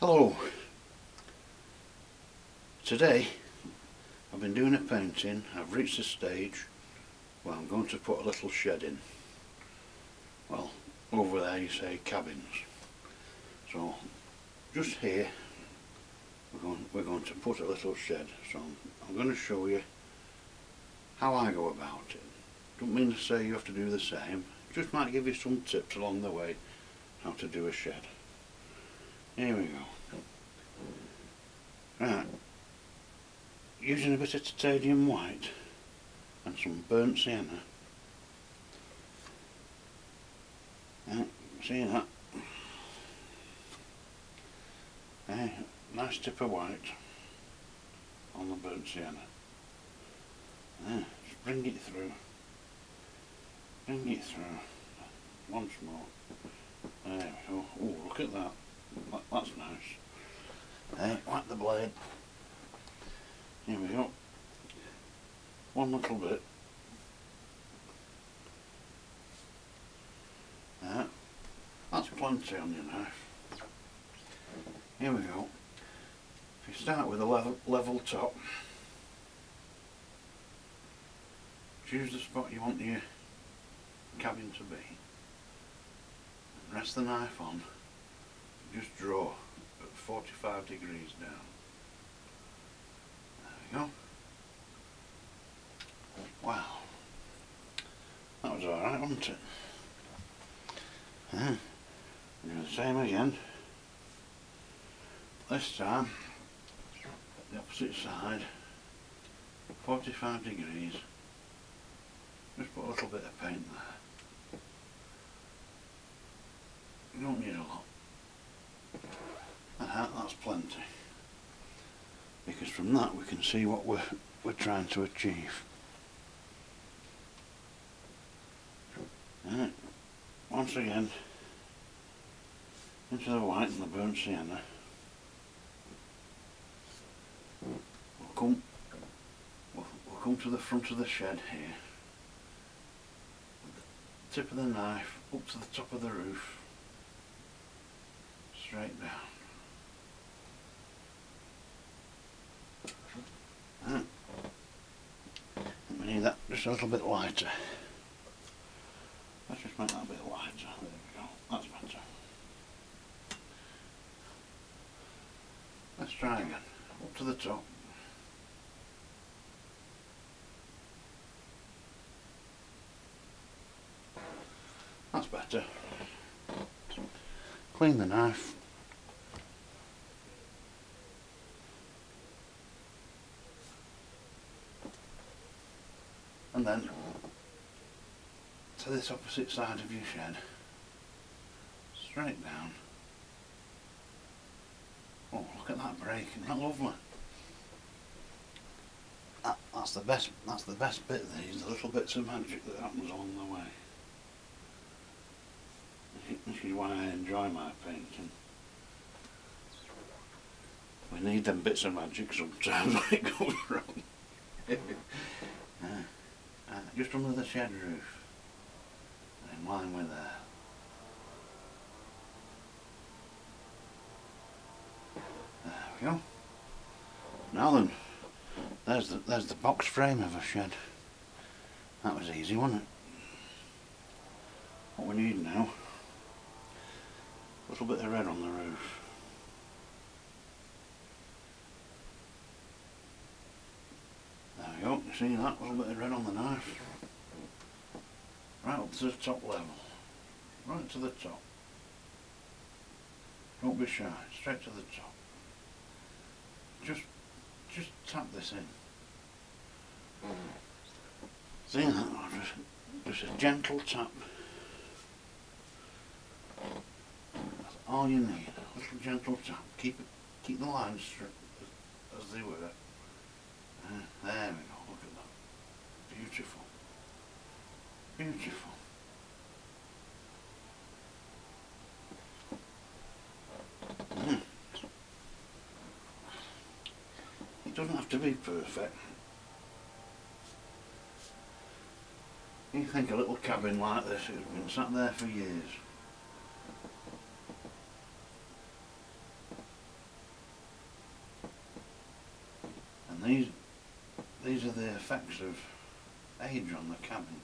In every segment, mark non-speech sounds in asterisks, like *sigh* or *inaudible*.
Hello. Today I've been doing a painting. I've reached a stage where I'm going to put a little shed in. Well, over there you say cabins. So just here we're going, we're going to put a little shed. So I'm, I'm going to show you how I go about it. Don't mean to say you have to do the same. Just might give you some tips along the way how to do a shed. Here we go. Right. Using a bit of titanium white and some burnt sienna. Yeah, see that? Yeah, nice tip of white on the burnt sienna. Just bring it through. Bring it through. Once more. There we go. Oh, look at that. that that's nice. Hey, whack the blade. Here we go. One little bit. That's plenty on your knife. Here we go. If you start with a level, level top, choose the spot you want your cabin to be. Rest the knife on, just draw 45 degrees down. There we go. Wow. That was alright, wasn't it? Yeah. Do the same again. This time, the opposite side, 45 degrees. Just put a little bit of paint there. You don't need a lot. Uh, that's plenty. Because from that we can see what we're, we're trying to achieve. Right. Once again, into the white and the burnt sienna. We'll come, we'll, we'll come to the front of the shed here. Tip of the knife up to the top of the roof. Straight down. We need that just a little bit lighter. Let's just make that a bit lighter. There we go. That's better. Let's try again. Up to the top. That's better. Clean the knife. And then opposite side of your shed. Straight down. Oh, look at that break, isn't that lovely? That, that's the best that's the best bit of these, the little bits of magic that happens along the way. This is why I enjoy my painting. We need them bits of magic sometimes *laughs* when it goes wrong. *laughs* uh, uh, just under the shed roof in line with uh, that. There we go. Now then, there's the, there's the box frame of a shed. That was easy, wasn't it? What we need now, a little bit of red on the roof. There we go, see that, a little bit of red on the knife right up to the top level, right to the top. Don't be shy, straight to the top. Just, just tap this in. See that? Just, just a gentle tap. That's all you need. A little gentle tap. Keep it, keep the lines straight as, as they were. beautiful. Mm. It doesn't have to be perfect. You think a little cabin like this has been sat there for years. And these, these are the effects of age on the cabin.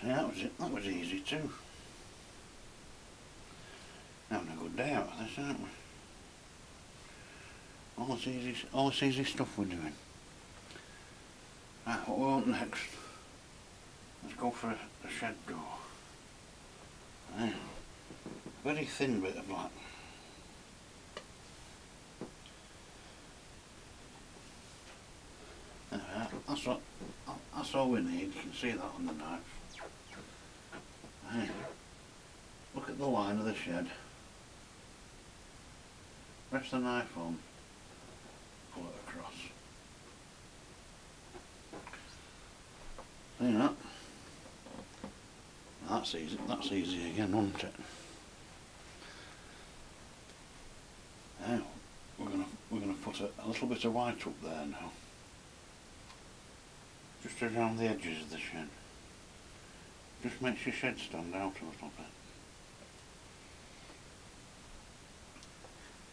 See, that was it. That was easy too. Having a good day out of this, aren't we? All this easy, all this easy stuff we're doing. Right, what we want next? Let's go for a, shed door. Very thin bit of black. There we are. That's what. That's all we need. You can see that on the knife. Look at the line of the shed. Rest the knife on. Pull it across. See that? That's easy. That's easy again, isn't it? Now we're gonna we're gonna put a, a little bit of white up there now. Just around the edges of the shed. Just makes your shed stand out a little bit.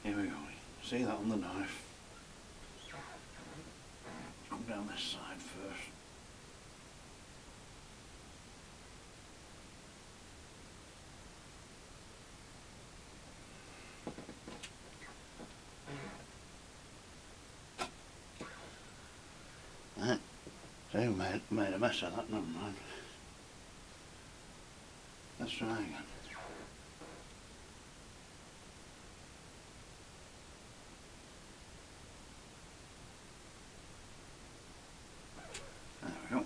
Here we go. See that on the knife? Come down this side first. Right. We made, made a mess of that, never mind. Let's try again. There we go.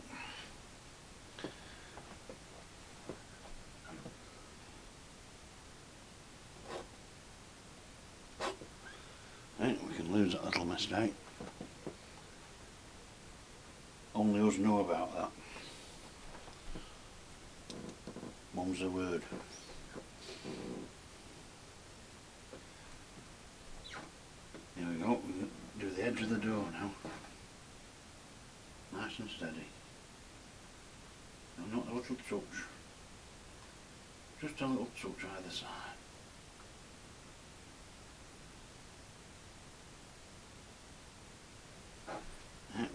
Right, we can lose that little mistake. Us know about that. Mum's the word. Here we go. We do the edge of the door now. Nice and steady. No, not a little touch. Just a little touch either side.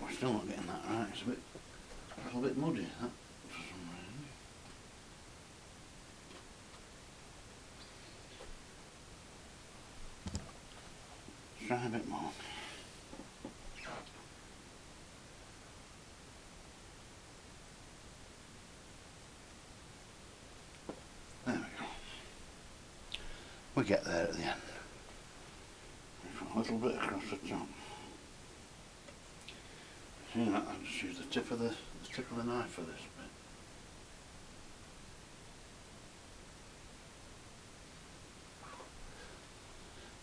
We're still not that. It's a bit, a little bit muddy, that, for some reason. Try a bit more. There we go. We get there at the end. A little bit across the top. I'll just use the tip of the, the tip of the knife for this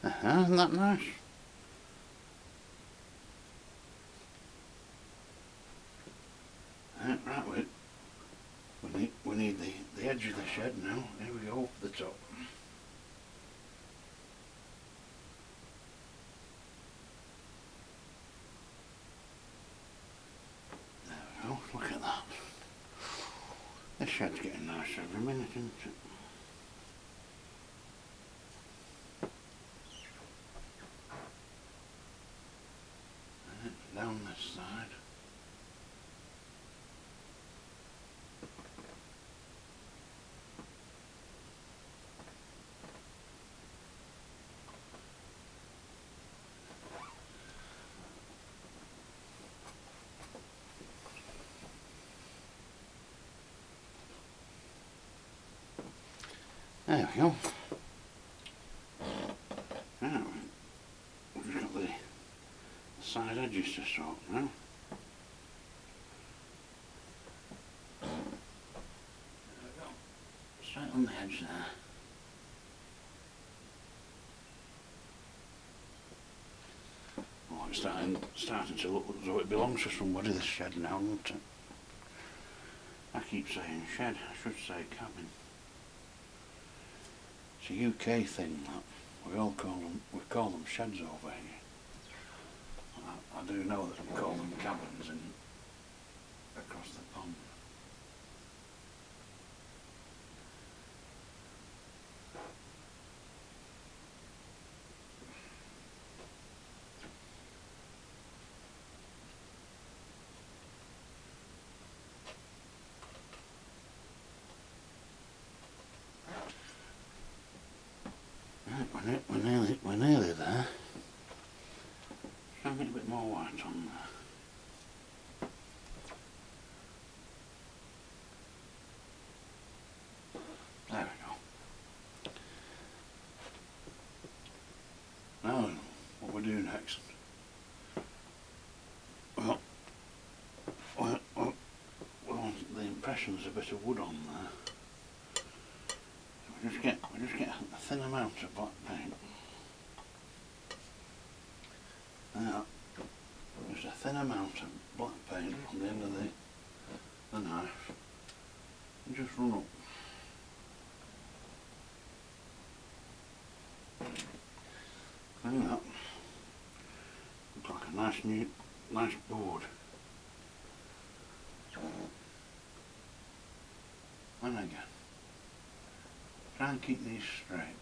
bit. Uh-huh, isn't that nice? Right, right, we, we need, we need the, the edge of the shed now. Here we go, the top. There we go, look at that. Shed's getting nicer every minute, isn't it? Right, Down this side. There we go. Now, we've got the side edges to sort now. Straight on the edge there. Oh, it's starting, starting to look as though it belongs to somebody, this shed now, doesn't it? I keep saying shed, I should say cabin. It's a UK thing that we all call them we call them sheds over here. I, I do know that we call them cabins in across the pond. We're, nearly, we're nearly there. Try and get a bit more white on there. There we go. Now what we do next? Well, well, well, well, the impression's a bit of wood on there. We just get we just get thin amount of black paint. Now, there's a thin amount of black paint on the end of the, the knife. And just run up. Clean that. Looks like a nice new, nice board. And again. Try and keep these straight.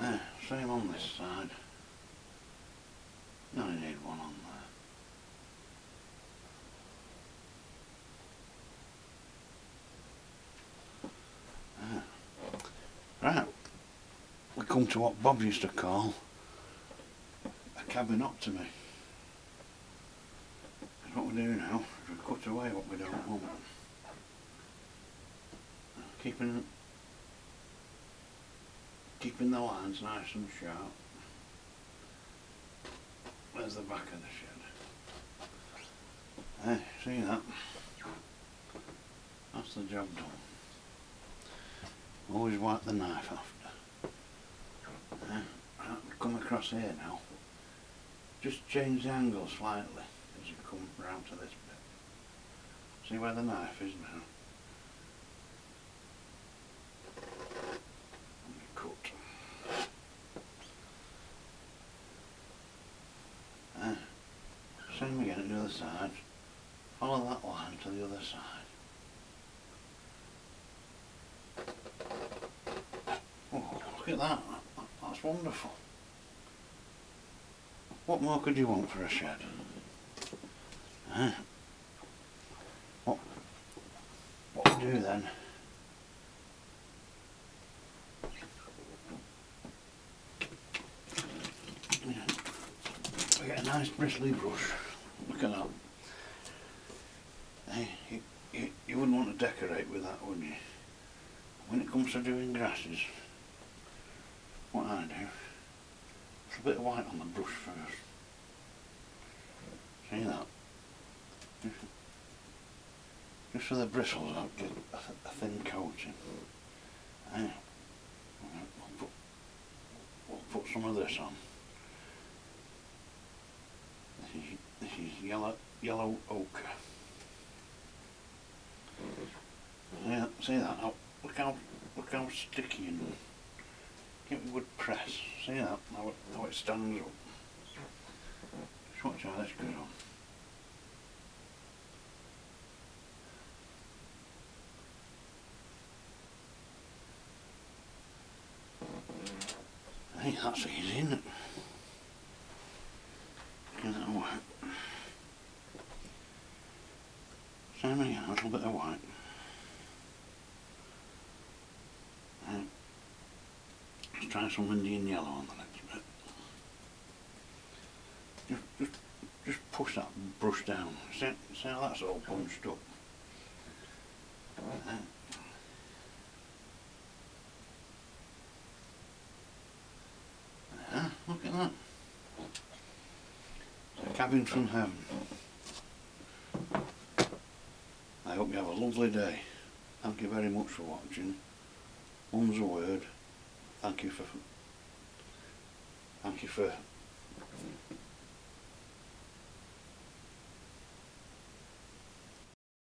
There, same on this side. You only need one on there. There. Ah. Right, we come to what Bob used to call a cabinectomy. That's what we do now, is we cut away what we don't want. Keeping keeping the lines nice and sharp. There's the back of the shed. Hey, see that? That's the job done. Always wipe the knife after. Uh, come across here now. Just change the angle slightly as you come round to this bit. See where the knife is now? And you cut. Uh, same again at the other side. Follow that line to the other side. Oh, look at that. that. That's wonderful. What more could you want for a shed? Huh? What, what we do then? We get a nice bristly brush. Look at. Hey, you, you, you wouldn't want to decorate with that, would you? When it comes to doing grasses, what I do, put a bit of white on the brush first. See that? Just, just so the bristles don't get a, th- a thin coating. Hey, we'll put, we'll put some of this on. This is, yellow, yellow ochre. Yeah, see that? Now, look how look how sticky and get would press. See that? How it, how it stands up. Just watch how this goes on. I think that's easy, isn't it? Give that a white. Again, a little bit of white. And let's try some Indian yellow on the next bit. Just, just, just push that brush down. See, see how that's all bunched up? Uh, Ah, look at that. Cabin from heaven. I hope you have a lovely day. Thank you very much for watching. Mum's a word. Thank you for thank you for